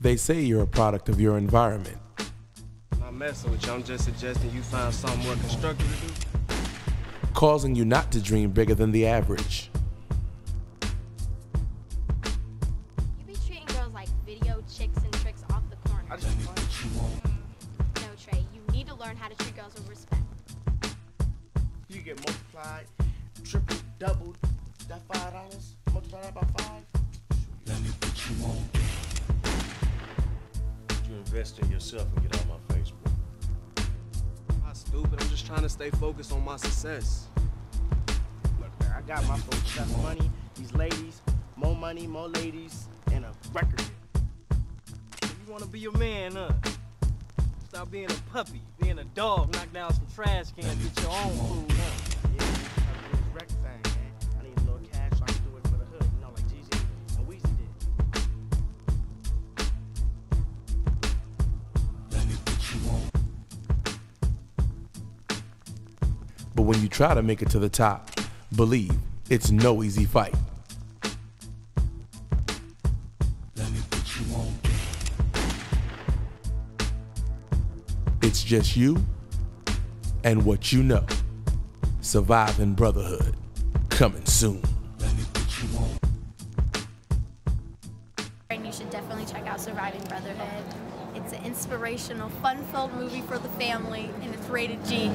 They say you're a product of your environment. I'm not messing with you. I'm just suggesting you find something more constructive to do. causing you not to dream bigger than the average. You be treating girls like video chicks and tricks off the corner. I just want you all No, Trey, you need to learn how to treat girls with respect. You get multiplied, triple, doubled. That five dollars, multiply that by five. You invest in yourself and get my not stupid. I'm just trying to stay focused on my success. Look, man, I got my focus. That's money, these ladies, more money, more ladies, and a record. You wanna be a man, huh? Stop being a puppy, being a dog, knock down some trash cans, get your own food, huh? But when you try to make it to the top, believe it's no easy fight. It's just you and what you know. Surviving Brotherhood. Coming soon. And you should definitely check out Surviving Brotherhood. It's an inspirational, fun-filled movie for the family, and it's rated G.